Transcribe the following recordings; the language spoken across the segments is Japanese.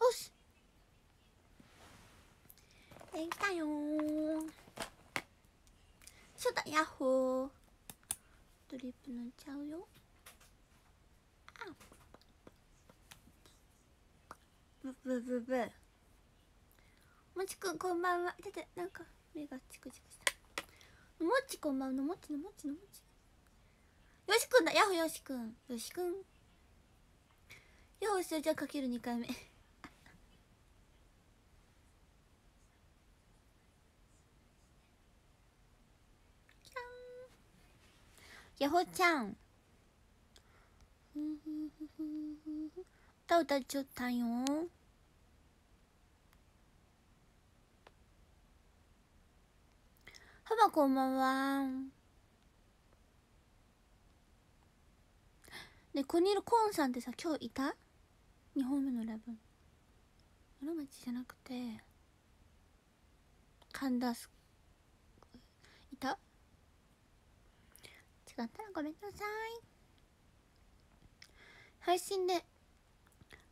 おし。できたよー。そうだヤッホー。ドリップ塗っちゃうよ。あ。ブブブブ。もちくんこんばんは。ててなんか目がチクチクした。もちこんばんは。のもちのもちのもちよしくんだ。ヤッホーよしくん。よしくん。よしじゃあかける2回目。ヤホちゃん。歌歌っちゃったよ。ハバこんばんは。ねコニールコーンさんってさ今日いた ?2 本目のライブ。室町じゃなくて。神田すいた違ったらごめんなさい。配信で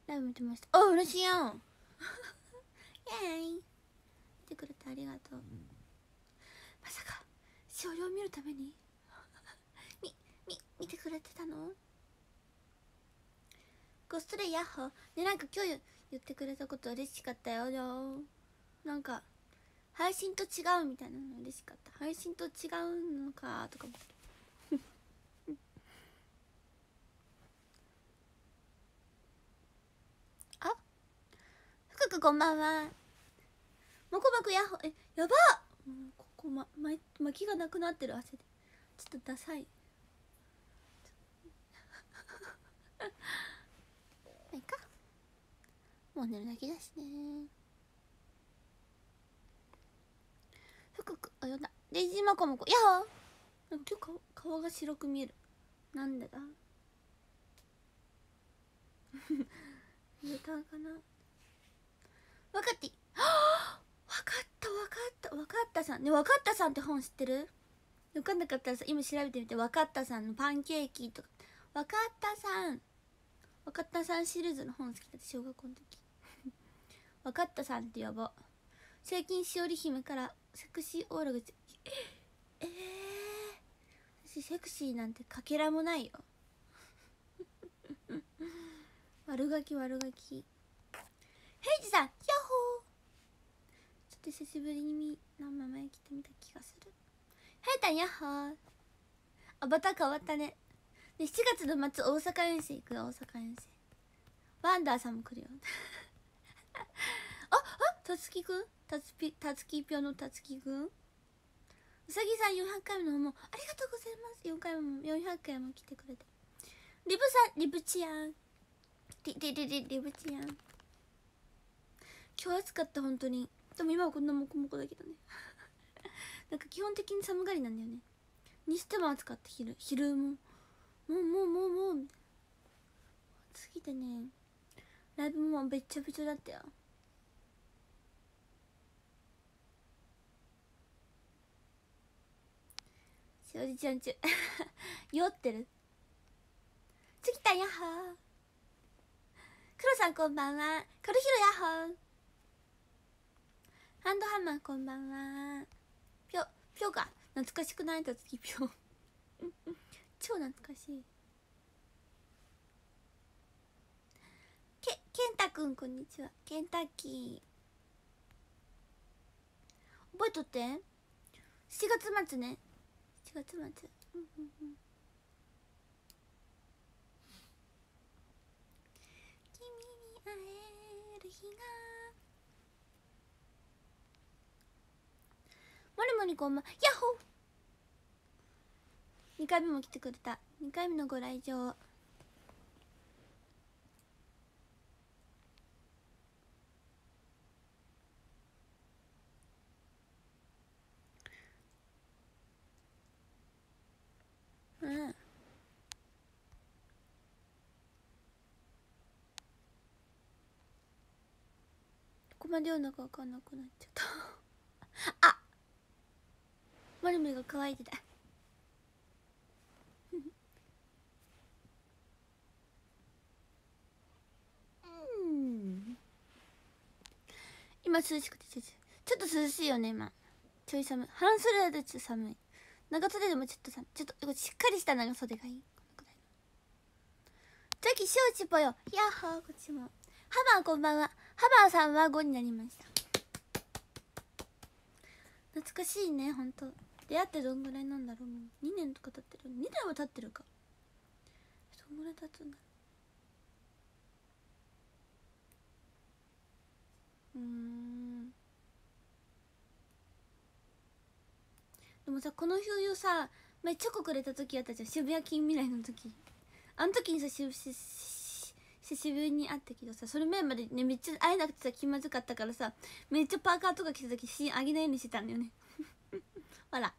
ライブ見てました。あ嬉しいやん。イエーイ。見てくれてありがとう。まさかしおりを見るために？みみ見てくれてたの？コストレイヤッホー。ねなんか今日言ってくれたこと嬉しかったよよ。なんか配信と違うみたいなの嬉しかった。配信と違うのかとか思ってあ福くこんばんは。もこまくヤッホーえやばここまま巻きがなくなってる。汗で。ちょっとダサい。まあいか。もう寝るだけだしね。福くくあ読んだ。レジマコモコやほなんか今日顔が白く見える。なんでだ。言ったかな。分かって分かった分かった。分かったさん。ね分かったさんって本知ってる？分かんなかったらさ今調べてみて。分かったさんのパンケーキとか。分かったさん。分かったさんシリーズの本好きだって小学校の時。分かったさんって呼ぼう。最近しおり姫からセクシーオーラがええー、私セクシーなんてかけらもないよ。悪ガキ悪ガキ。ヘイジさんヤと久しぶりにみ生前来てみた気がする。ヘイタンヤッホーあまた変わったね。で7月の末大阪遠征行くよ大阪遠征。ワンダーさんも来るよ。ああたつきくん？たつぴたつきぴょのたつきくん？うさぎさん400回目の方もありがとうございます。4回も400回も来てくれて。リブさんリブチアン。リリリリリブチアン。今日暑かった本当に。でも今はこんなモコモコだけどね。なんか基本的に寒がりなんだよね。にしても暑かった昼。昼も。もうもうもうもう。暑すぎてね。ライブもべっちゃべちゃだったよ。しおじちゃんちゅ 酔ってる。次たやっほー黒さんこんばんは。黒ひろやっほーハンドハンマーこんばんは。ぴょぴょが懐かしくない？とつきぴょ。超懐かしい。けけんたくんこんにちは。ケンタッキー。覚えとって。7月末ね。7月末。うんうんうん君に会える日がもりもりこんばんヤッホー。2回目も来てくれた。2回目のご来場。うん。どこまで読んだか分かんなくなっちゃった。あマルメが乾いてた。うん。今涼しくてちょっと涼しいよね今。ちょい寒い。半袖だとちょっと寒い。長袖でもちょっと寒いちょっとしっかりした長袖がいい。さっきしおちぽよ。やっほーこっちも。ハバーこんばんは。ハバーさんは5になりました。懐かしいねほんと。出会ってどんぐらいなんだろうもう。2年とか経ってる。2年は経ってるか。どんぐらい経つんだう。ん。でもさこの冬さ前チョコくれた時あったじゃん。渋谷近未来の時。あの時にさしし久しぶりに会ったけどさそれ前までねめっちゃ会えなくてさ気まずかったからさめっちゃパーカーとか着た時シーンあげないようにしてたんだよねほら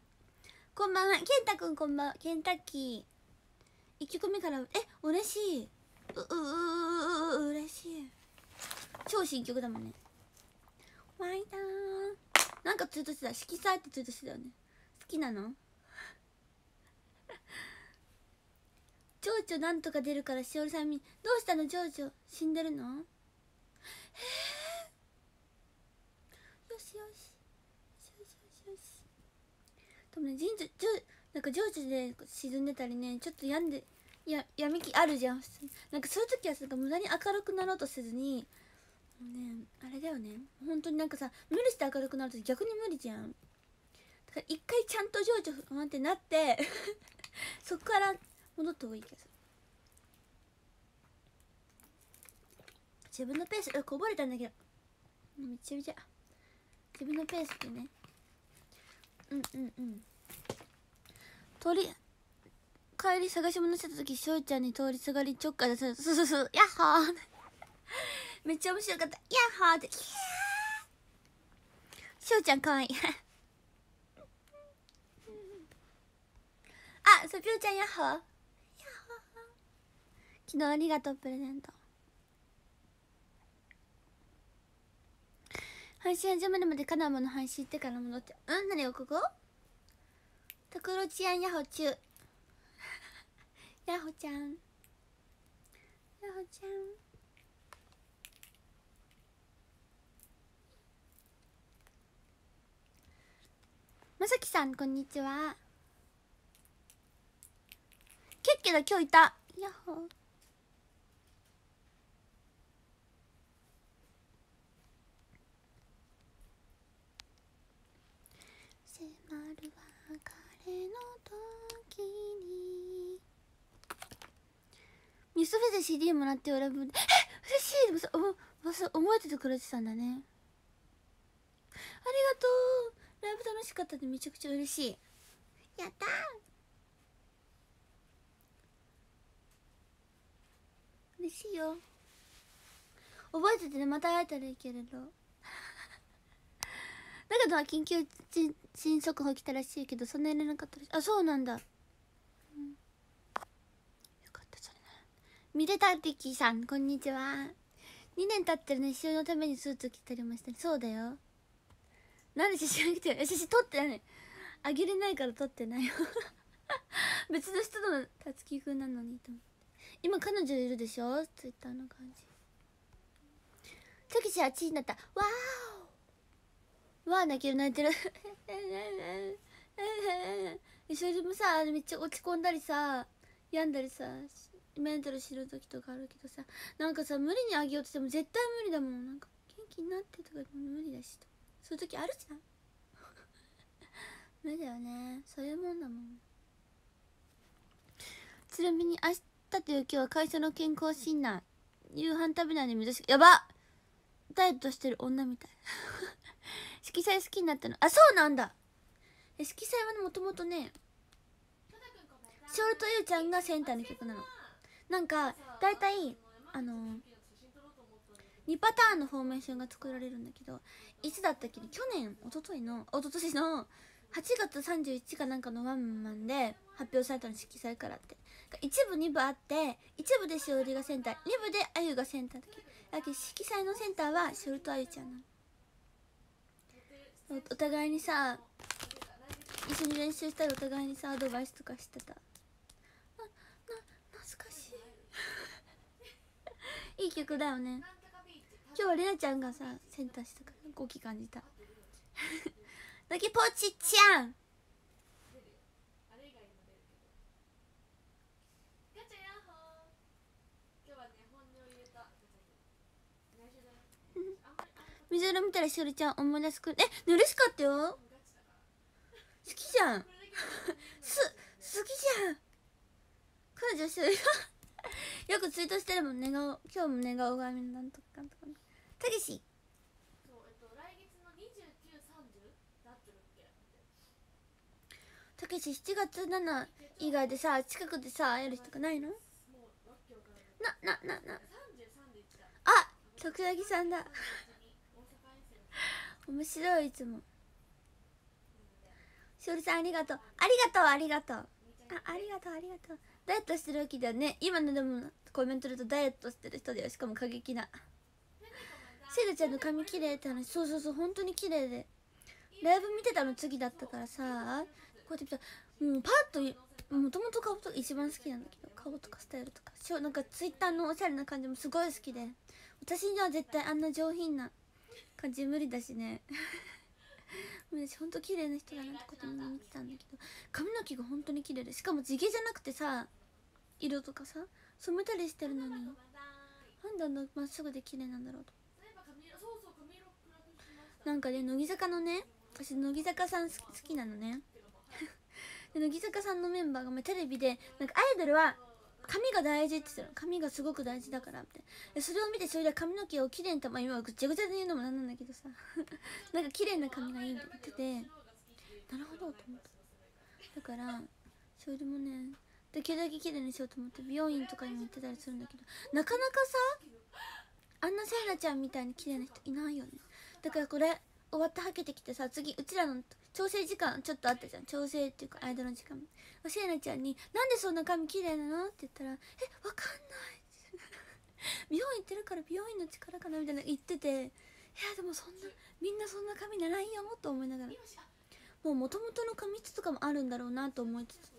こんばんは。ケンタくんこんばんは。ケンタッキー。1曲目から。え嬉しい。ううううう嬉しい。超新曲だもんね。ワイダー。なんかツイートしてた。色彩ってツイートしてたよね。好きなの？蝶々なんとか出るからしおりさんみどうしたの？蝶々死んでるの？えよしよし。でもね神社ちょなんか情緒で沈んでたりねちょっと病んでや闇気あるじゃん。なんかそういう時はさ無駄に明るくなろうとせずにねあれだよね。本当になんかさ無理して明るくなると逆に無理じゃん。だから一回ちゃんと情緒不安ってなって そこから戻った方がいい気がする。自分のペースこぼれたんだけど。めちゃめちゃ。自分のペースでね。うんうんうん。通り帰り探し物してた時しょうちゃんに通りすがりちょっかい出されたそうそうそうヤッホーめっちゃ面白かった。ヤッホーって。しょうちゃんかわいい。あそうぴょうちゃんヤッホー。ヤッホー。昨日ありがとうプレゼント。配信始まるまでカナモの配信ってから戻ってうん何がここところちゃんヤホチュヤホちゃん。ヤホちゃん。まさきさんこんにちは。ケッケだ今日いた。ヤッホー迫る別れの時にミスフェで CD もらってライブでえ嬉しい。でもさおさ覚えててくれてたんだね。ありがとう。ライブ楽しかったでめちゃくちゃ嬉しい。やった嬉しいよ。覚えててねまた会えたらいいけれど。だけど緊急新速報来たらしいけどそんなになかったらしい。あそうなんだ、うん、よかったそれなミレタテキさんこんにちは。2年経ってるね週のためにスーツ着たりましたね。そうだよ。なんで写真あげてる？写真撮ってないあげれないから撮ってないよ。別の人のたつきくんなのにと思って。今彼女いるでしょ？ツイッターの感じ。たけし8位になった。わーわー泣ける泣いてる。それでもさめっちゃ落ち込んだりさ病んだりさ。メンタル知る時とかあるけどさなんかさ無理にあげようとしても絶対無理だもん。なんか元気になってとかでも無理だしと。そういう時あるじゃん。無理だよね。そういうもんだもん。ちなみに明日という今日は会社の健康診断。夕飯食べないで目指しやば。ダイエットしてる女みたい。色彩好きになったの。あそうなんだ。色彩はもともとねショルトユーちゃんがセンターの曲なの。なんか大体あの2パターンのフォーメーションが作られるんだけどいつだったっけ去年一昨日の一昨年の8月31かなんかのワンマンで発表されたの色彩からって。一部二部あって一部でしおりがセンター二部であゆがセンターだけ。だけど色彩のセンターはショルトあゆちゃんなの。お互いにさ一緒に練習したりお互いにさアドバイスとかしてたあな懐かしいいい曲だよね。今日はレナちゃんがさセンターしたから語気感じた。乃木ポチちゃん。水色見たらしおりちゃん思い出すくんえ嬉しかったよ？好きじゃん。す好きじゃん。彼女しおり よくツイートしてるもん寝顔今日も寝顔がみんなんとかとかたけし。そうえっと来月のたけし7月7以外でさ近くでさ会える人がないの？なななな。33でったあ徳柳さんだ。面白いいつも。しおりさんありがとう。ありがとうありがとう。あありがとうありがとう。ダイエットしてるわけだよね。今のでもコメントるとダイエットしてる人だよ。しかも過激な。セイラちゃんの髪綺麗って話。そうそうそう。本当に綺麗で。ライブ見てたの次だったからさ。こうやって見た。らもうパッともともと顔とか一番好きなんだけど顔とかスタイルとか。しょなんかツイッターのおしゃれな感じもすごい好きで。私には絶対あんな上品な感じ無理だしね私ほんと綺麗な人だなってことに見てたんだけど髪の毛が本当に綺麗でしかも地毛じゃなくてさ色とかさ染めたりしてるのになんであまっすぐで綺麗なんだろうと。なんかね乃木坂のね私乃木坂さん好き好きなのね。で乃木坂さんのメンバーがまあテレビでなんかアイドルは髪が大事って言ったの。髪がすごく大事だからってでそれを見てそれで髪の毛をきれいにたまあ今ぐちゃぐちゃで言うのもなんなんだけどさ。なんか綺麗な髪がいいって言ってて。なるほどと思った。だからそれでもねできるだけ綺麗にしようと思って美容院とかにも行ってたりするんだけど。なかなかさあんなせいなちゃんみたいに綺麗な人いないよね。だからこれ終わってはけてきてさ次うちらの調整時間ちょっとあったじゃん。調整っていうか間の時間。せいなちゃんに「なんでそんな髪綺麗なの?」って言ったら「えわかんない 」美容院行ってるから美容院の力かな？みたいな言ってていやでもそんなみんなそんな髪ならんよと思いながらもう元々の髪質とかもあるんだろうなと思いつつ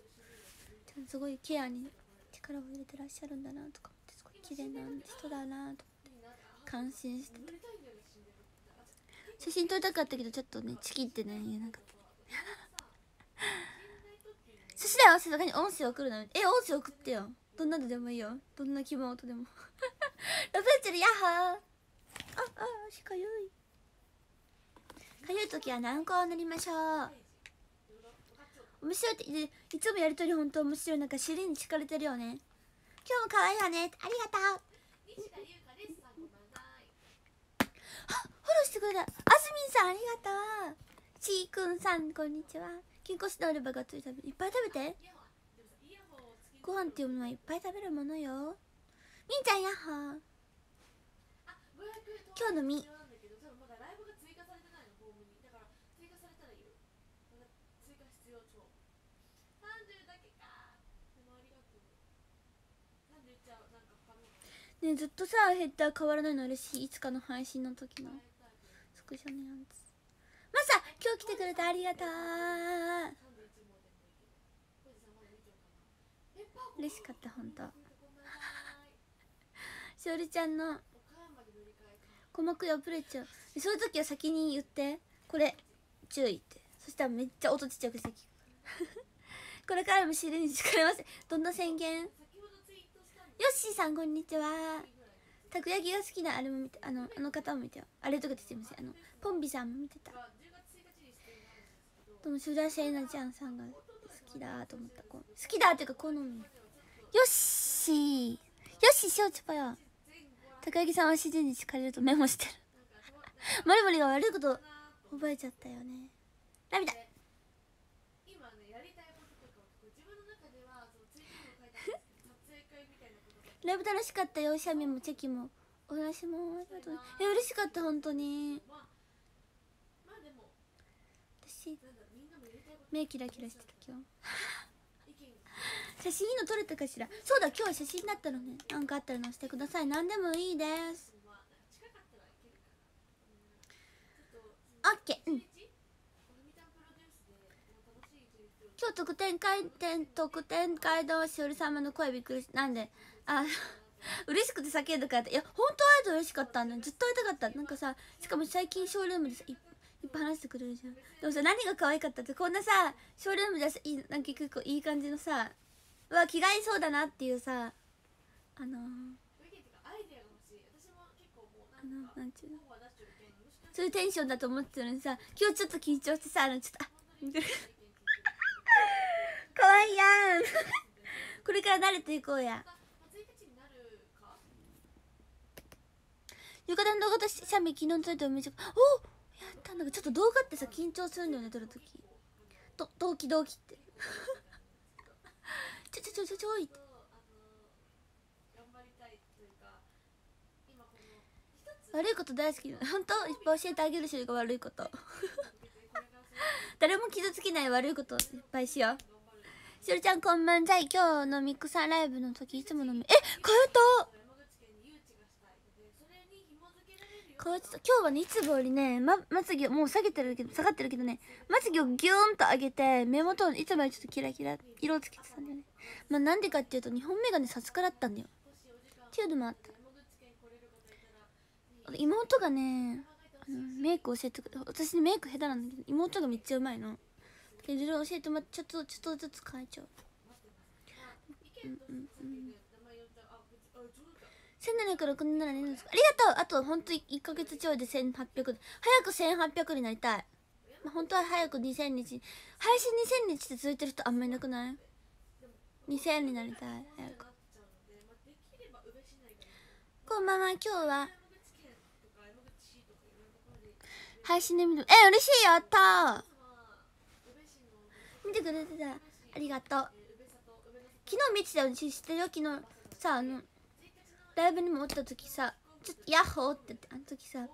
すごいケアに力を入れてらっしゃるんだなとか思ってすごい綺麗な人だなと思って感心してた。写真撮りたかったけどちょっとねチキってね言えなかった 寿司だよさすがに音声送るのえ音声送ってよ。どんなのでもいいよ。どんな希望音でも。ラプンツェルヤッホー。ああ足かゆい。かゆい時は軟膏を塗りましょう。面白いってでいつもやりとり本当面白い。なんか尻に敷かれてるよね。今日も可愛いわね。ありがとう。あフォローしてくれた。あすみんさんありがとうちーくんさんこんにちは。金庫しのアルバがつい食べいっぱい食べて。ご飯っていうものはいっぱい食べるものよ。みーちゃんやっほー。今日のみ。ねずっとさヘッダー変わらないの嬉しい。いつかの配信の時のスクショのやつ。まさ今日来てくれてありがとう。嬉しかったほんとごめんなさいしおりちゃんの鼓膜破れちゃうそういう時は先に言って。これ注意って。そしたらめっちゃ音ちっちゃくして聞く。これからも尻に敷かれます。どんな宣言？よ先ほどツイートしたんでっしーさんこんにちは。たこ焼きが好きなあれも見てあのあの方も見てよ。あれとかってすいませんあのポンビさんも見てたが10月1日にしてるんですけどでもシュダシェイナちゃんさんが好きだと思った好きだっていうか好み。よっし。ーよっしーしおちぱよ。高木さんは自然に敷かれるとメモしてる。マリマリが悪いこと覚えちゃったよね。涙。ライブ楽しかったよ。シャミもチェキも。お話もありがとう。ねえ嬉しかった本当に。私目キラキラしてた今日 写真いいの撮れたかしら？そうだ今日写真だったのね。なんかあったら載せてください。何でもいいです、オッケー。うん。今日特典会展特典会のしおり様の声びっくりしなんで？あ 嬉しくて叫んだからいや本当会えた嬉しかったんだ。ずっと会いたかった。なんかさしかも最近ショールームでさいいっぱい話してくれるじゃん。でもさ何が可愛かったってこんなさショールームでさいいなんか結構いい感じのさうわ着替えそうだなっていうさあのあのなんちゅうのそういうテンションだと思ってたのにさ今日ちょっと緊張してさあのちょっとあ 可愛いやん。これから慣れていこうや。1日になるか。浴衣の動画とシャミ昨日撮れためちゃおやったなんかちょっと動画ってさ緊張するんだよね撮るとき。と同期同期って。ちょちょちょちょちょいって。悪いこと大好きなの。本当？いっぱい教えてあげるしが悪いこと。誰も傷つけない悪いこといっぱいしよう。しおりちゃんこんばんざい。今日のミックサーライブの時いつものめえ変えた？今日はねいつもよりね、ま、まつげもう下げてるけど下がってるけどねまつげをギューンと上げて目元をいつもよりちょっとキラキラ色をつけてたんだよね。まあなんでかっていうと2本目がねさすからったんだよ。っていうのもあった。妹がねメイク教えてくれ私メイク下手なんだけど妹がめっちゃうまいの。いろいろ教えてもらってちょっとちょっとずつ変えちゃう。意見と先で名前呼んだらあ別にあ上手だ1706年なら年ですか？ありがとう。あとほんと1ヶ月ちょいで1800早く1800になりたい、まあ、本当は早く2000日配信2000日って続いてる人あんまりいなくない？2000になりたい。早く、こんばんは今日は。配信で見る。え嬉しいやった見てくれてた。ありがとう。昨日見てたよ。知ってるよ？昨日。さああのライブにもおった時さちょっとヤッホーってってあの時さ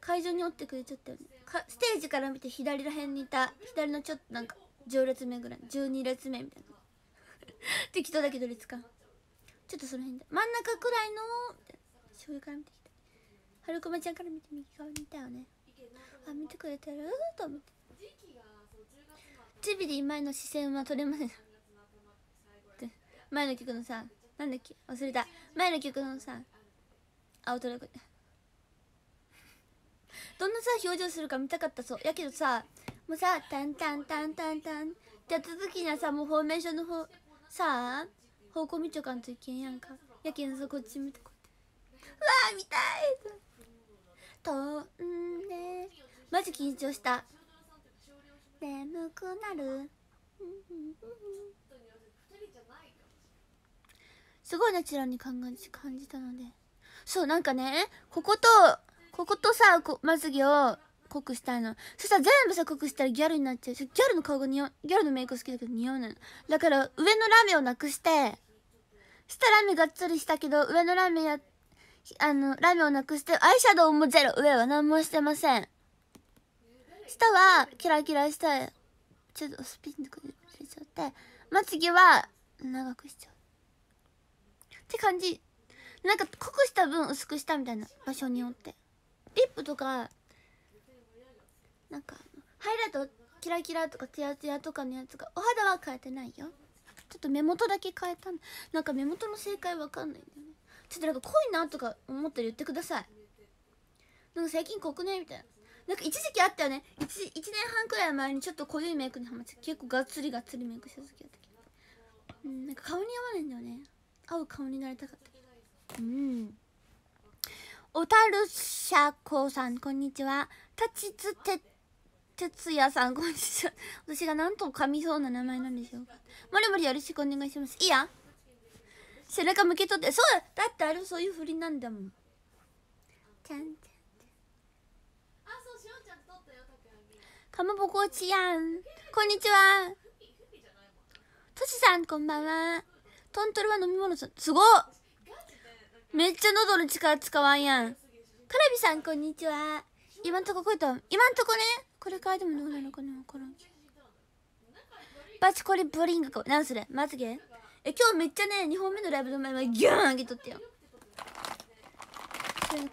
会場におってくれちゃったよね。かステージから見て左らへんにいた左のちょっとなんか10列目ぐらい12列目みたいな。適当だけど列かちょっとその辺で。真ん中くらいのみたいな。醤油から見てきた。春駒ちゃんから見て右側にいたよね。あ見てくれてると思って。チビで前の視線は取れません。前の曲のさなんだっけ？忘れた。前の曲のさアウトロどんなさ表情するか見たかったそう。やけどさもうさタンタンタンタンタン。ってやった時にはさもうフォーメーションの方さあ方向見ちょかんといけんやんか。やけんさこっち見てこうやって。うわー見たい！飛んで。マジ緊張した。眠くなる。うんうんうん。すごいナチュラルに感じ感じたので。そうなんかねこことこことさこまつげを濃くしたいの。そしたら全部さ濃くしたらギャルになっちゃう。ギャルの顔が似合うギャルのメイク好きだけど似合うのだから上のラメをなくして下ラメがっつりしたけど上のラメやあのラメをなくしてアイシャドウもゼロ。上は何もしてません。下はキラキラしたいちょっとスピンでくれちゃってまつげは長くしちゃう。って感じ。なんか濃くした分薄くしたみたいな。場所によって。リップとかなんかハイライトキラキラとかツヤツヤとかのやつがお肌は変えてないよ。ちょっと目元だけ変えたなんか目元の正解わかんないんだよね。ちょっとなんか濃いなとか思ったら言ってください。なんか最近濃くねみたいな。なんか一時期あったよね。1, 1年半くらい前にちょっと濃いメイクにハマって結構がっつりがっつりメイクした時あったけど。うんなんか顔に合わないんだよね。合う顔になりたかった。うん。おたるしゃこさんこんにちは。たちつて哲也さんこんにちは。私がなんと噛みそうな名前なんでしょうか。もりもりよろしくお願いします。いいや。背中向けとって。そうだってあれそういう振りなんだもん。ちゃんちゃんあそうしおちゃん撮ったよたくかまぼこちやん。こんにちは。としさんこんばんは。トントルは飲み物さすごっ。めっちゃ喉の力使わんやん。カラビさんこんにちは。今んとここうやった今んとこね。これ変えてもどうなのかな分からん。バチコリブリングか。なそれ？まつげ？え今日めっちゃね2本目のライブの前はギューン上げとったよ。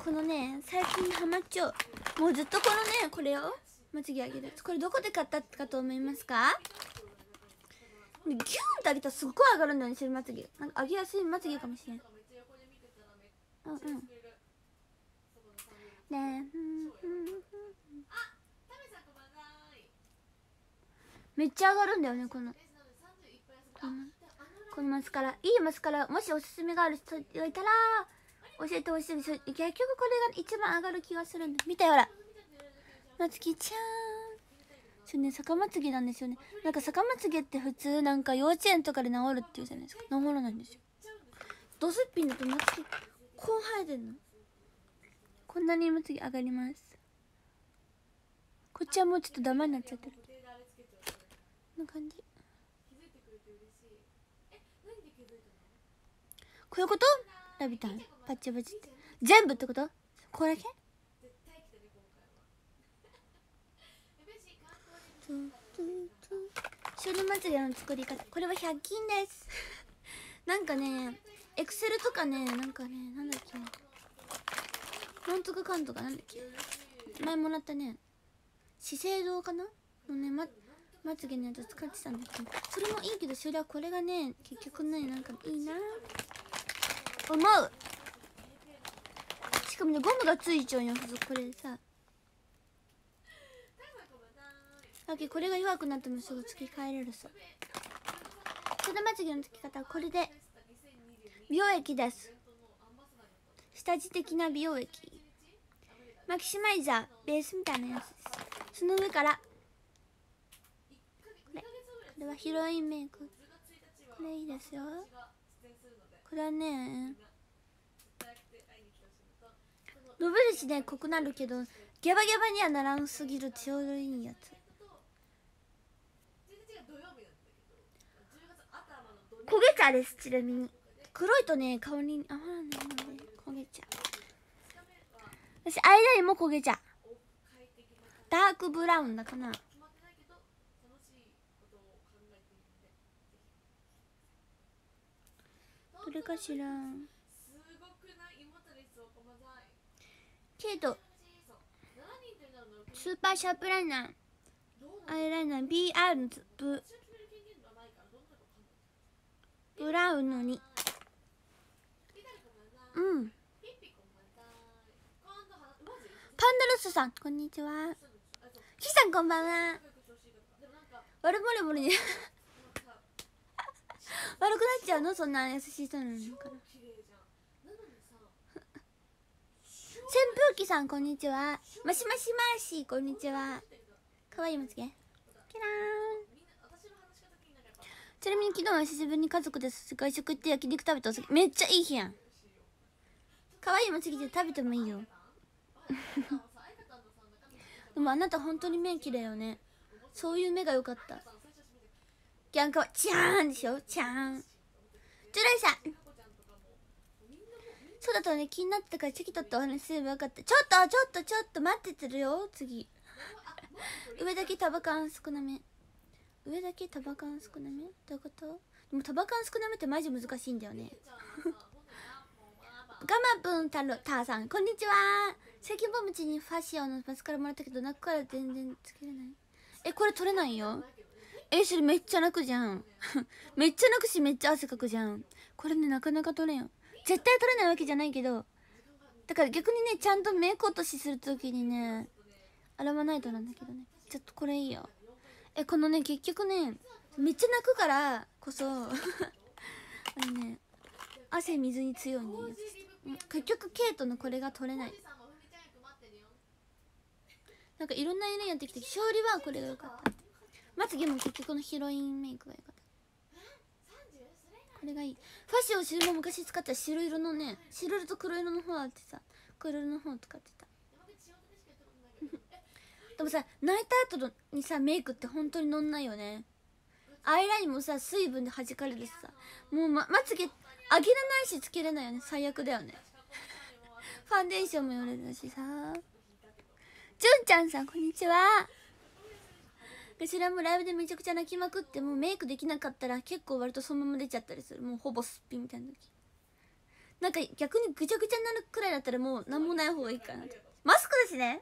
このね最近ハマっちゃう。もうずっとこのねこれをまつげ上げるこれどこで買ったかと思いますか？ギューンって上げたらすっごい上がるんだよね白まつげなんか上げやすいまつげかもしれん。うんうん。ねえ。うん。うん。めっちゃ上がるんだよねこの。このこのマスカラ。いいマスカラ。もしおすすめがある人がいたら教えてほしい。です結局これが一番上がる気がするんだ。見たよほら。まつきちゃん。そうね。逆まつげなんですよね。なんか逆まつげって普通なんか幼稚園とかで治るっていうじゃないですか。治らないんですよ。ドスッピンだとまつげこう生えてんの。こんなにまつげ上がります。こっちはもうちょっとダマになっちゃってる。こんな感じ。こういうこと？ラビタン。パッチパチって。全部ってこと？これだけ絶対来てね今回はえべし観光にトゥトゥトゥ処理まつげの作り方これは100均ですなんかねエクセルとかねなんかねなんだっけ。なんとかかんとかなんだっけ。前もらったね。資生堂かな？のねままつげのやつ使ってたんですけ。どそれもいいけどそれはこれがね結局ねなんかいいな。思う。しかもねゴムがついちゃうよこれさ。だけどこれが弱くなってもすぐ付け替えれるさ。処理まつげの付き方はこれで美容液です。下地的な美容液。マキシマイザーベースみたいなやつです。その上からこれこれはヒロインメイク。これいいですよ。これはね伸びるしね濃くなるけどギャバギャバにはならんすぎる。ちょうどいいやつ。焦げ茶ですちなみに。黒いとね顔に合わないので焦げ茶私アイラインも焦げ茶ダークブラウンだかな。どれかしら。すごくない芋たりそうごめんなさいけどスーパーシャープライナー。アイライナー。BR のつブ私が決める権限はないからどんなのかわかんないブラウンのに。うん。パンダロスさんこんにちは。そうあそうキさんこんばんは。早く調子いいからでもなんか悪ボレボレに。悪くなっちゃうの？そんな優しい人なのに。から綺麗じゃん扇風機さんこんにちは。マシマシマーシーこんにちは。かわいいまつげキラーン。ちなみに昨日は久しぶりに家族で外食行って焼肉食べたおめっちゃいい日やん。かわいいまつげで食べてもいいよ。でもあなた本当に目綺麗よね。そういう目が良かった。ギャンカはチャーンでしょ？チャーン。ジュライさん。そうだったね。気になってたからチェキ取ってお話すればよかった。ちょっとちょっとちょっと待っててるよ。次。上だけタバカン少なめ。上だけタバカン少なめ？どういうこと？でもタバカン少なめってマジ難しいんだよね。ガマブンタロターさんこんにちは。最近ボムチにファッションのマスカラもらったけど泣くから全然つけれない。えこれ取れないよ。えそれめっちゃ泣くじゃん。めっちゃ泣くしめっちゃ汗かくじゃん。これねなかなか取れんよ。絶対取れないわけじゃないけど。だから逆にねちゃんとメイク落としするときにね洗わないとなんだけどね。ちょっとこれいいよえこのね結局ねめっちゃ泣くからこそ あのね汗水に強いね。うん結局ケイトのこれが取れない。なんかいろんな色やってきて勝利はこれが良かった。まつげも結局のヒロインメイクが良かった。これがいい。ファッションを白も昔使った白色のね白色と黒色の方あってさ黒色の方使ってた。でもさ泣いた後にさメイクって本当に乗んないよね。アイラインもさ水分で弾かれるしさ。もうままつげ上げれないしつけれないよね。最悪だよね。ファンデーションもよれるしさ。じゅんちゃんさんこんにちは。頭もライブでめちゃくちゃ泣きまくってもうメイクできなかったら結構割とそのまま出ちゃったりする。もうほぼすっぴんみたいな時。なんか逆にぐちゃぐちゃになるくらいだったらもう何もない方がいいかなマスクですね。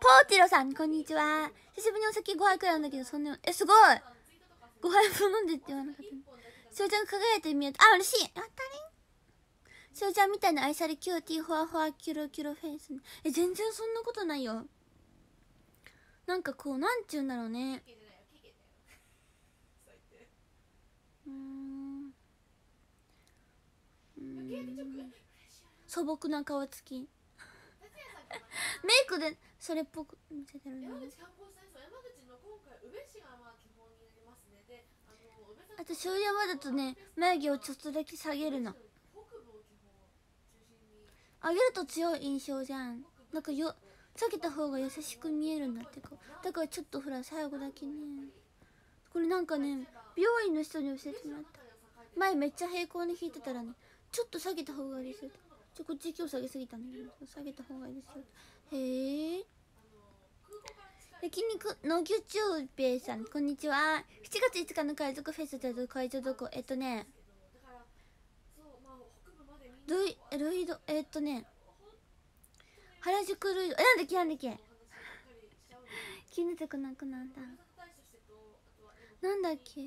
ポーティロさんこんにちは。久しぶりにお酒5杯くらいなんだけどそんなえすごい。5杯分飲んでって言わなかったの。それちゃん輝いてみようあ嬉しい。やったね。しおちゃんみたいな愛されキューティーフォアフォアキュロキュロフェイスえ全然そんなことないよ。なんかこうなんちゅうんだろうね。うん。素朴な顔つき。メイクでそれっぽく見せてるのになりますね。であの宇部さんあと醤油山だとね眉毛をちょっとだけ下げるの。上げると強い印象じゃん。なんかよ下げた方が優しく見えるんだってか。だからちょっとほら最後だけね。これなんかね美容院の人に教えてもらった。前めっちゃ平行に引いてたらねちょっと下げた方がいい。ですよちょこっち今日下げすぎたんだけど下げた方がいいですよ。へえ焼肉のぎゅちゅうべいさんこんにちは。7月5日の海賊フェスで会場どこえっとねルイルイドえっとね原宿ルイドえなんだっけなんだっけ。気になってこなくなった。大使としてとあとはでもなんだっけ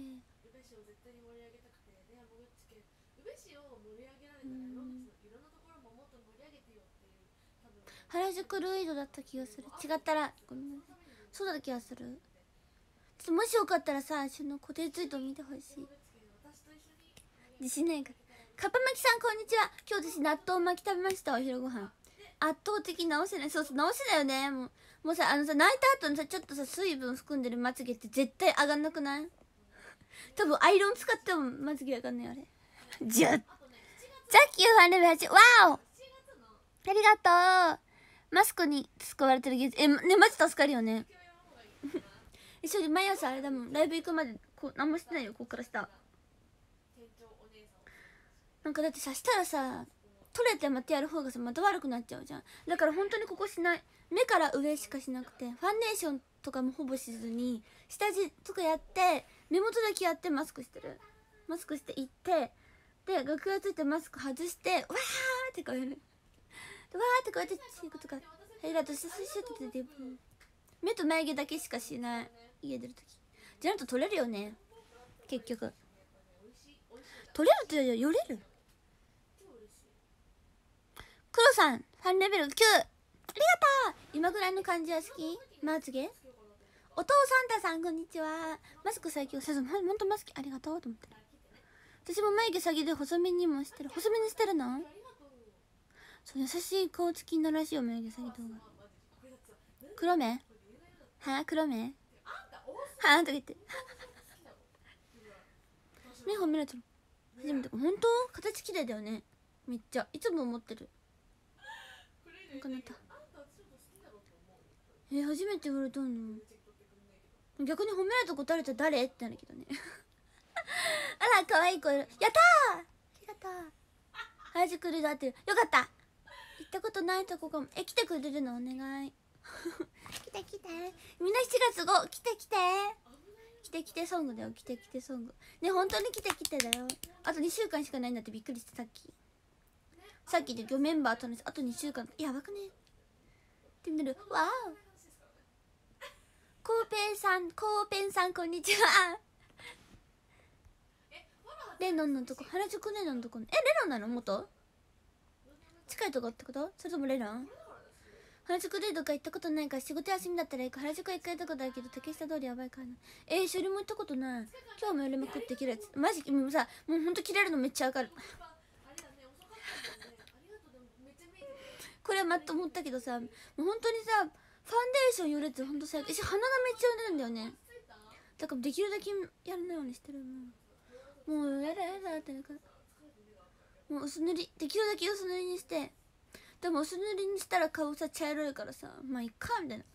なところももっと盛り上げてよっていう多分原宿ルイドだった気がする。違ったらごめんそうだった気がする。ちょっともしよかったらさその固定ツイート見てほしい。自信ないから。かっぱ巻きさんこんにちは。今日私納豆巻き食べました。お昼ご飯。圧倒的直せない。そうそう直せないよね。もうもうさあのさ泣いた後のさちょっとさ水分含んでるまつげって絶対上がんなくない？多分アイロン使ってもまつげ上がんないあれ。ジュッザッキーファンレベル8わおありがとう。マスクに救われてる技術。えねマジ助かるよね。一緒に毎朝あれだもん。ライブ行くまでこ何もしてないよ。こっから下。店長お姉さんなんかだってさしたらさ取れてまたやる方がさまた悪くなっちゃうじゃん。だから本当にここしない。目から上しかしなくてファンデーションとかもほぼしずに下地とかやって目元だけやってマスクしてる。マスクして行ってで楽屋ついてマスク外してわーってこうやる。ーってこうやってチークとかヘラとシュシュシュって出て目と眉毛だけしかしない家出るとき。じゃないと取れるよね。結局。取れるとよれる。黒さんファンレベル9ありがとう。今ぐらいの感じは好き。まつげ。お父サンタさんこんにちは。マスク最強せずほんとマスクありがとうと思ってる。私も眉毛下げで細めにもしてる。細めにしてるの？そう優しい顔つきになるらしいよ眉毛下げた方が黒目？はあ黒目？はあとか言って。目褒められてる初めて。本当？形綺麗だよね。めっちゃ。いつも思ってる。なんかなった。えー初めて言われたの。逆に褒められたことあると誰？ってなるけどね。あら可愛い子いるやったー！ありがとう。原宿ルイド合ってよかった。ったことないとこかもえ来てくれるの？お願い。来て来てみんな7月5来て来て。来て来て。ソングだよ。来て来てソング。ね本当に来て来てだよ。あと2週間しかないんだってびっくりしてさっき。さっきで今日メンバーとのあと2週間。やばくね？ってみる。わお。コーペンさんコーペンさんこんにちは。レノンのとこ。原宿レノンのとこえレノンなの？元？近いとこってこと？それともレノン？原宿レイドか行ったことないから仕事休みだったら行く。原宿は一回行ったことあるけど竹下通りやばいからな。えー、処理も行ったことない。今日もやりまくって切れるマジもうさもうほんと切れるのめっちゃ上がる。これはまっと思ったけどさもう本当にさファンデーションよるってほんと最高私鼻がめっちゃ売れるんだよね。だからできるだけやらないようにしてるもうもうやだやだってなかもう薄塗りできるだけ薄塗りにして。でも薄塗りにしたら顔さ茶色いからさまあいっかみたいな。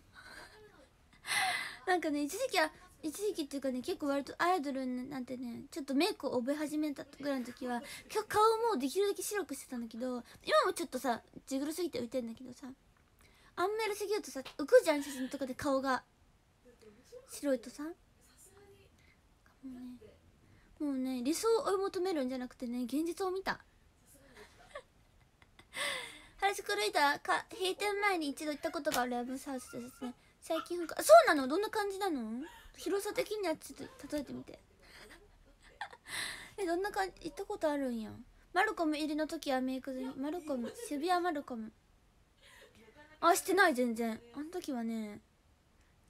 なんかね一時期は一時期っていうかね結構割とアイドルなんてねちょっとメイクを覚え始めたぐらいの時は今日顔もできるだけ白くしてたんだけど今もちょっとさジグロすぎて浮いてんだけどさあんまりすぎるとさ浮くじゃん写真とかで顔が。白いとさ。もうねもうね理想を追い求めるんじゃなくてね現実を見た。原宿ルイダーか閉店前に一度行ったことがあるラブハウスですね。最近復活そうなの？どんな感じなの？広さ的にはちょっと例えてみて。えどんな感じ行ったことあるんや？マルコム入りの時はメイク済みマルコム渋谷マルコム。あしてない全然。あの時はね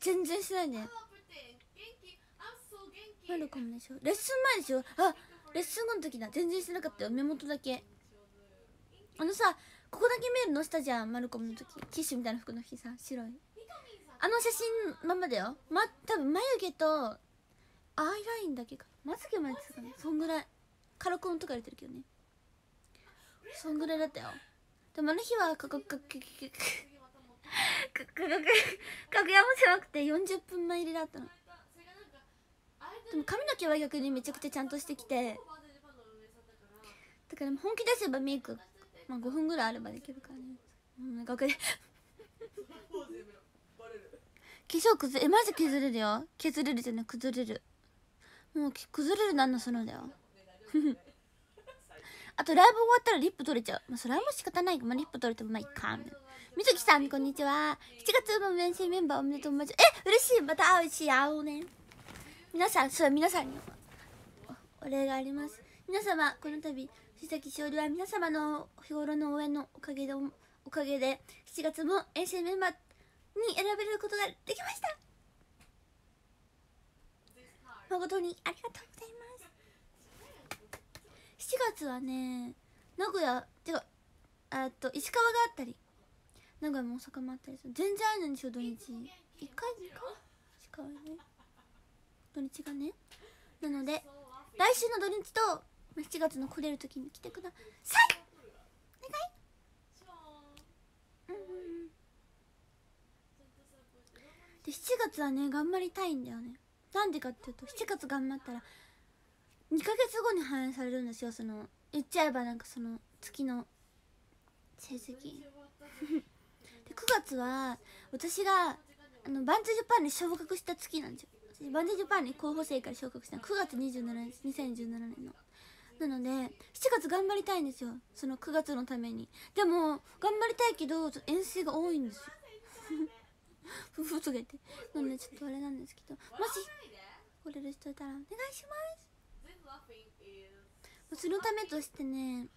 全然してないね。マルコムでしょ？レッスン前でしょ？あレッスン後の時だ。全然してなかったよ。目元だけ。あのさここだけメール載せたじゃんマルコムの時ティッシュみたいな服の日さ白い。あの写真まんまだよ。ま多分眉毛とアイラインだけか。まつげまでつかな。そんぐらい。カラコンとか入れてるけどね。そんぐらいだったよ。でもあの日はかかかかかか格山じゃなくて40分前入りだったのでも髪の毛は逆にめちゃくちゃちゃんとしてきてだから本気出せばメイクまあ、5分ぐらいあればできるからね。うん楽屋で化粧崩れえマジ削れるよ。削れるじゃない。崩れる。もう崩れるなんのそのだよ。あとライブ終わったらリップ取れちゃう。まあそれはもう仕方ない。まあ、リップ取れてもまあいいか。みたいなみずきさんこんにちは。7月の面接メンバーおめでとう。ございますえ嬉しい。また会うし会おうね。皆さんそう皆さんにおお礼があります。皆様この度須崎しおりは皆様の日頃の応援のおかげでおかげで7月も遠征メンバーに選べることができました。誠にありがとうございます。7月はね名古屋てかえっと石川があったり名古屋も大阪もあったりする。全然あるのにしょ土日。1回2回石川ね。土日がね。なので来週の土日と7月の来れる時に来てください。お願い。うんで7月はね頑張りたいんだよね。なんでかっていうと7月頑張ったら2ヶ月後に反映されるんですよ。その言っちゃえばなんかその月の成績。で9月は私があのバンズジャパンに昇格した月なんですよ。バンズジャパンに候補生から昇格したの。9月27日2017年の。なので7月頑張りたいんですよ。その9月のために。でも頑張りたいけど遠征が多いんですよ。ふふ。とか言って。なのでちょっとあれなんですけど。もし来れる人いたらお願いします。そのためとしてね。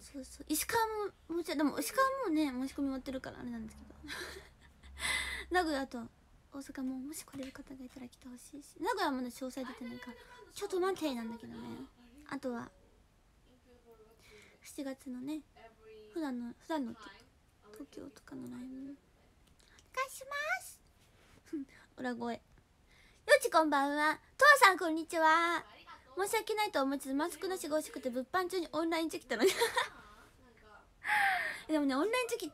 そうそう。石川ももちろんでも石川もね申し込み持ってるからあれなんですけど。名古屋と大阪ももし来れる方がいたら来てほしいし。名古屋はまだ詳細出てないからちょっと待ってなんだけどね。あとは7月のね普段の普段の東京とかのライブ。お願いします。裏声。よちこんばんは。とわさんこんにちは。申し訳ないと思いつつマスクなしが欲しくて物販中にオンラインチェキたのに。でもねオンラインチェキ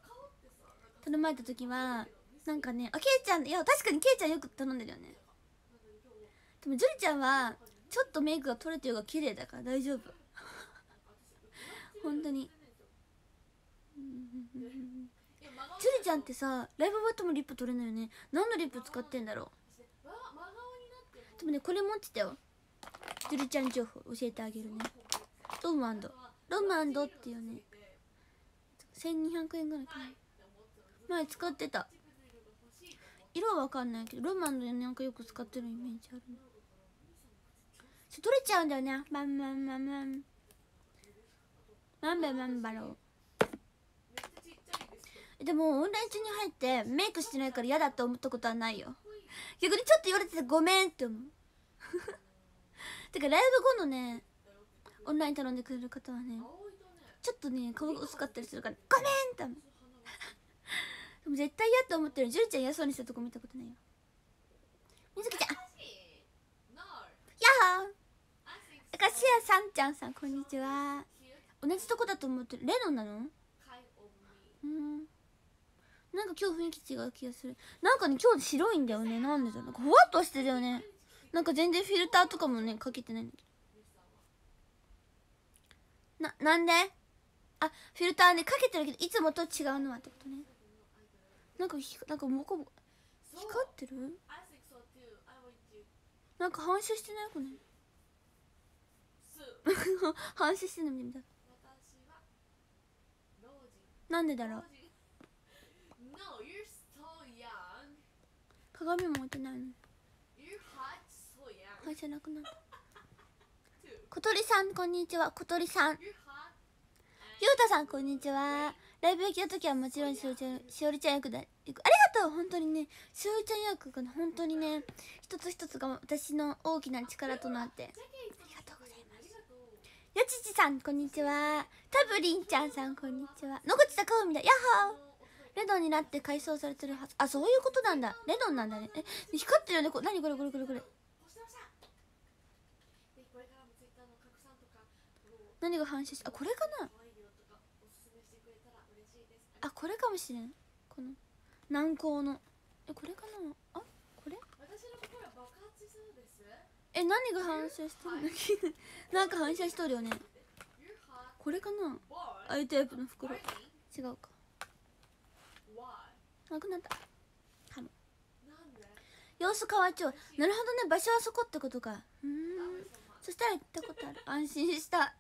頼まれた時はなんかねあケイちゃんいや確かにケイちゃんよく頼んでるよね。でもジュリちゃんはちょっとメイクが取れてるが綺麗だから大丈夫。本当に。ジュリちゃんってさライブバットもリップ取れないよね。何のリップ使ってんだろう。でもねこれ持ってたよ。ジュリちゃん情報教えてあげるね。ロムロムっていうね。1200円ぐらいかな。前使ってた。色はわかんないけどロマンドなんかよく使ってるイメージあるね。取れちゃうんだよね。まんまんまんまん。まんべまんばろでもオンライン中に入ってメイクしてないから嫌だって思ったことはないよ。逆にちょっと言われててごめんって思う。てかライブ後のねオンライン頼んでくれる方はねちょっとね顔が薄かったりするからごめんって思う。でも絶対嫌って思ってる。ジュリちゃん嫌そうにしたとこ見たことないよ。みずきちゃんやっほーかしやさんちゃんさんこんにちは。同じとこだと思ってる。レノンなの？うん。なんか今日雰囲気違う気がする。なんかね今日白いんだよね。なんでだろう。なんかふわっとしてるよね。なんか全然フィルターとかもねかけてないんだけど。ななんで？あフィルターねかけてるけどいつもと違うのはってことね。なんかひなんかもこも光ってる？なんか反射してない？これ。反 反射してるのみたな。んでだろう。鏡も置いてないの反射なくなった。小鳥さんこんにちは。小鳥さん。ゆうたさんこんにちは。ライブ行きの時はもちろんしおりちゃんしおりちゃん役でありがとう。本当にね。しおりちゃん役が本当にね一つ一つが私の大きな力となって。やちちさんこんにちは。たぶりんちゃんさんこんにちは。野口高海だ。やっほー。レドンになって改装されてるはず。あそういうことなんだ。レドンなんだね。え光ってるよね。こ何これ？これこれこれ。何が反射しあこれかな？あこれかもしれん。この軟膏の。えこれかな？あこれ私の心は爆発しそうです。え何が反射してるの？なんか反射しとるよね.これかな？Boy. ああいうタイプの袋.違うか?なくなった？様子変わっちゃうなるほどね場所はそこってことかうーんそしたら行ったことある安心した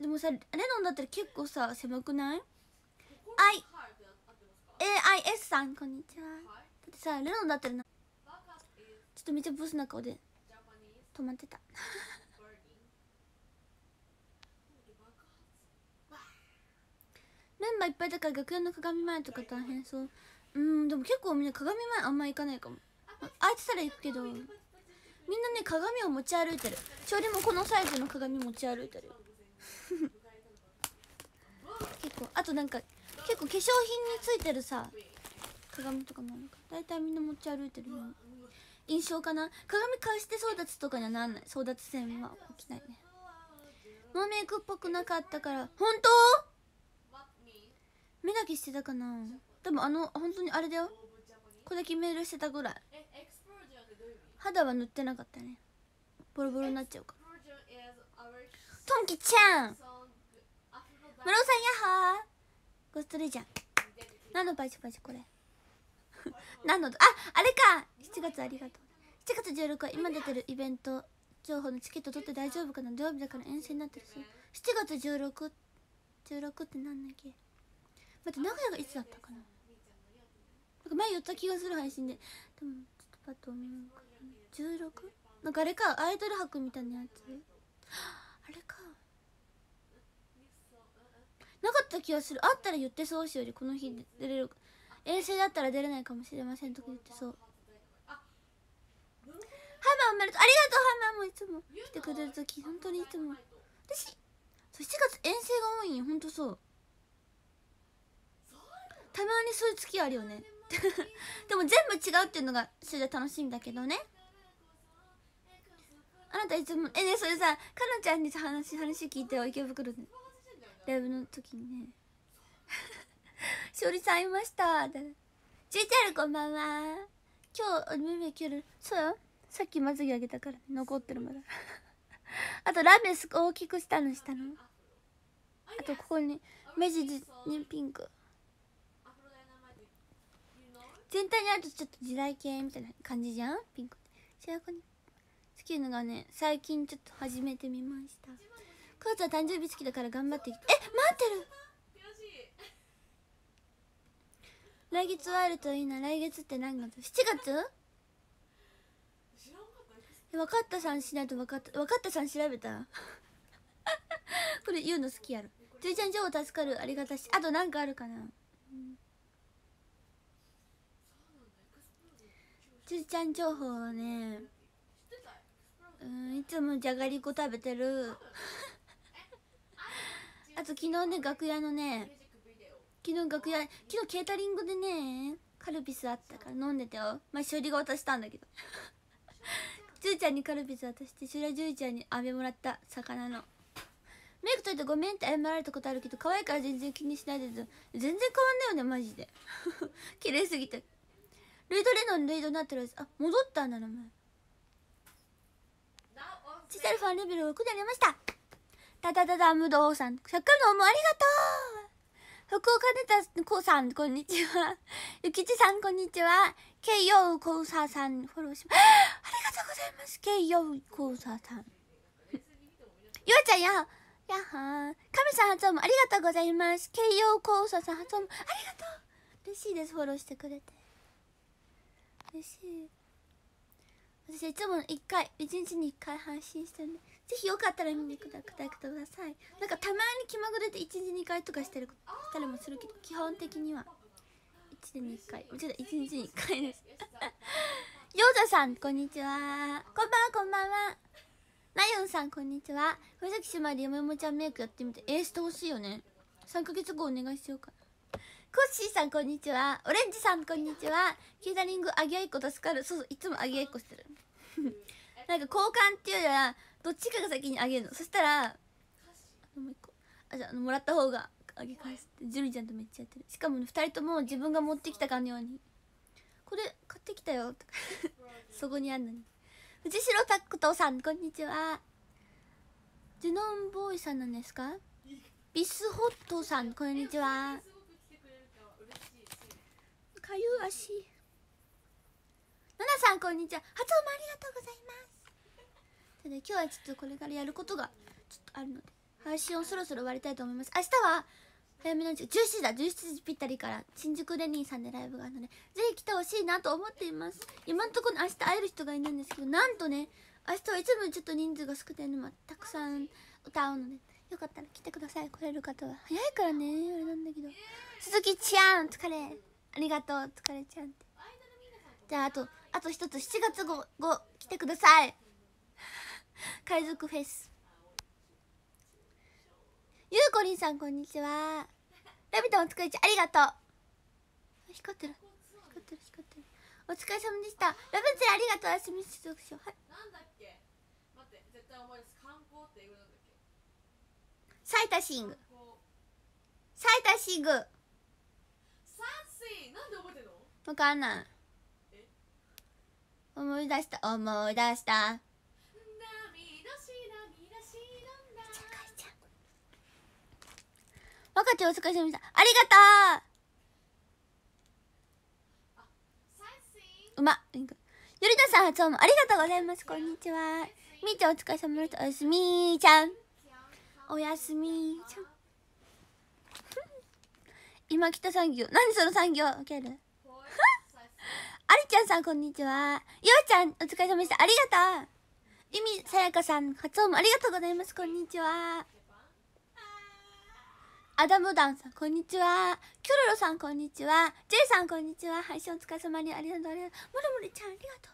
でもさレノンだったら結構さ狭くない？はい。ハーって合ってますか？AIS さんこんにちはだはい。ってさレノンだったらなちょっとめっちゃブスな顔で止まってた。メンバーいっぱいだから楽屋の鏡前とか大変そう。うーんでも結構みんな鏡前あんま行かないかも。あいつたら行くけどみんなね鏡を持ち歩いてる。勝利もこのサイズの鏡持ち歩いてる。結構。あとなんか結構化粧品についてるさ鏡とかもあるから。大体みんな持ち歩いてるよ。うな印象かな？鏡返して争奪とかにはなんない？争奪戦は起きないね。ノーメイクっぽくなかったから。本当？目だけしてたかな。でもあの本当にあれだよ。これだけメールしてたぐらい、肌は塗ってなかったね。ボロボロになっちゃうから。トンキちゃん！song Afro ムロさんやっはー！ゴストレジャー何のバイジバイジこれ？何のああれか。7月ありがとう。7月16日今出てるイベント情報のチケット取って大丈夫かな。土曜日だから遠征になってるし。7月16 16ってなんだっけ。待って名古屋がいつだったかな。なんか前言った気がする配信で。でもちょっとパッと見ようかな。16? なんかあれかアイドル博みたいなやつ？あれか。なかった気がする。あったら言ってそうしよりこの日出れる遠征だったら出れないかもしれませんとか言ってそう。ハマおめでとうありがとう。ハマもいつも来てくれる時本当にいつも。私そう7月遠征が多いんよ本当そう。たまにそういう月あるよね。でも全部違うっていうのがそれで楽しみだけどね。あなたいつもえねそれさかなちゃんにさ話話聞いてよ池袋でライブの時にね「しおりさんいました」ちいちゃるこんばんは。今日めめきるそうよ。さっきまつげあげたから残ってるまだ。あとラメス大きくしたのしたの？あとここに目地にピンク。全体にあるとちょっと時代系みたいな感じじゃん？ピンク。白子に。好きなのがね最近ちょっと始めてみました。母ちゃん誕生日好きだから頑張ってきて。え待ってる。来月会えるといいな来月って何月 ?7 月？分かったさんしないと分かった分かったさん調べた？これ言うの好きやろ。じゅちゃん情報助かるありがたし。あと何かあるかな？じゅちゃん情報はねうんいつもじゃがりこ食べてる。あと昨日ね楽屋のね昨日楽屋昨日ケータリングでねカルピスあったから飲んでたよ。まあしおりが渡したんだけど。じゅうちゃんにカルピス渡してしらじゅうちゃんに飴もらった魚の。メイクといてごめんって謝られたことあるけど可愛いから全然気にしないで全然変わんないよねマジで。綺麗すぎて。ルイドレノンルイドになってるやつあ戻ったんだ名前。ちっちゃいファンレベル6になりました。ダダダダムドさん。100回の応募ありがとう。こうさんこんにちは。ゆきちさんこんにちは。ケイヨウコウサさんフォローします。ありがとうございます。ケイヨウコウサさん。ゆあちゃんややっはー神さん発音もありがとうございます。ケイヨウコウサさん発音も。ありがとう。嬉しいです。フォローしてくれて。嬉しい。私いつも1回1日に1回配信してるんで。ぜひよかったら見に来てください。なんかたまに気まぐれで1日2回とかしてるしたりもするけど基本的には1年に1回。もちろん1日に1回です。ヨーダさんこんにちは。こんばんはこんばんは。ライオンさんこんにちは。藤崎姉妹でよももちゃんメイクやってみてえー、してほしいよね。3ヶ月後お願いしようか。コッシーさんこんにちは。オレンジさんこんにちは。ケータリングあげあいこ助かる。そうそういつもあげあいこしてる。なんか交換っていうよりはどっちかが先にあげるの？そしたらもう一個。あじゃあもらった方があげ返すって。ジュリちゃんとめっちゃやってる。しかも、ね、2人とも自分が持ってきたかのように。これ買ってきたよ。とか。そこにあんのに。藤代タクトさんこんにちは。ジュノンボーイさんなんですか？ビスホットさんこんにちは。かゆい足。ナナさんこんにちは。発音もありがとうございます。ただ今日はちょっとこれからやることがちょっとあるので配信をそろそろ終わりたいと思います。明日は早めの17時だ。17時ぴったりから新宿レニーさんでライブがあるのでぜひ来てほしいなと思っています。今のところ明日会える人がいないんですけどなんとね明日はいつもちょっと人数が少ないのもたくさん歌うのでよかったら来てください。来れる方は早いからね。あれなんだけど。鈴木ちゃん疲れ。ありがとう。疲れちゃんって。じゃああとあと一つ。7月後後来てください。海賊フェス。ゆうこりんさんこんにちは。ラビットお疲れちゃんありがとう。光ってる。光ってる光ってる。お疲れ様でした。ラブンツありがとう。はい。なんだっけ？待って絶対思い出す観光ってなんだっけ？サイタシング。サイタシング。サンシー！なんで覚えてんの？わかんない。え？思い出した思い出した涙し涙しなんだ若ちお疲れ様でした。ありがとう。うまっゆりなさん発音もありがとうございます。こんにちは。みーちゃんお疲れ様でした。おやすみーちゃん。おやすみーちゃん。今来た産業。何その産業？受ける？ありちゃんさんこんにちは。ようちゃんお疲れ様でした。ありがとう。ゆみさやかさん発音もありがとうございます。こんにちはアダムダンさんこんにちは。キョロロさんこんにちは。ジェイさんこんにちは。配信お疲れ様にありがとうありがとうもりもりちゃんありがとう。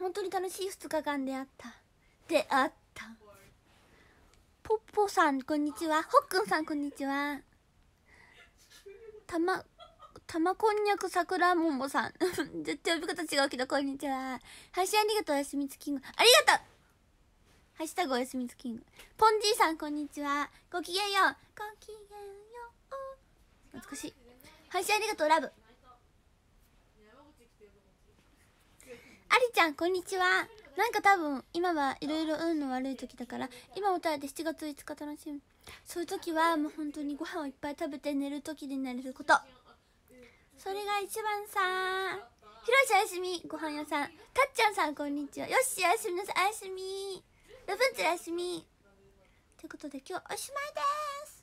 本当に楽しい2日間であった。であった。ポッポさんこんにちは。ほっくんさんこんにちは。たまたまこんにゃくさくらももさん。絶対呼び方違うけどこんにちは。配信ありがとうおやすみつキングありがとう。ハッシュタグおやすみつキングポンジーさんこんにちは。ごきげんよう。ごきげんよう。懐かしい。配信ありがとうラブ。ありちゃんこんにちは。なんか多分今はいろいろ運の悪い時だから今歌えて7月5日楽しみ。そういう時はもう本当にご飯をいっぱい食べて寝る時になれること。それが一番さひろしおやすみご飯屋さん。たっちゃんさんこんにちは。よしおやすみなさい。おやすみ部分つらしみということで今日おしまいです。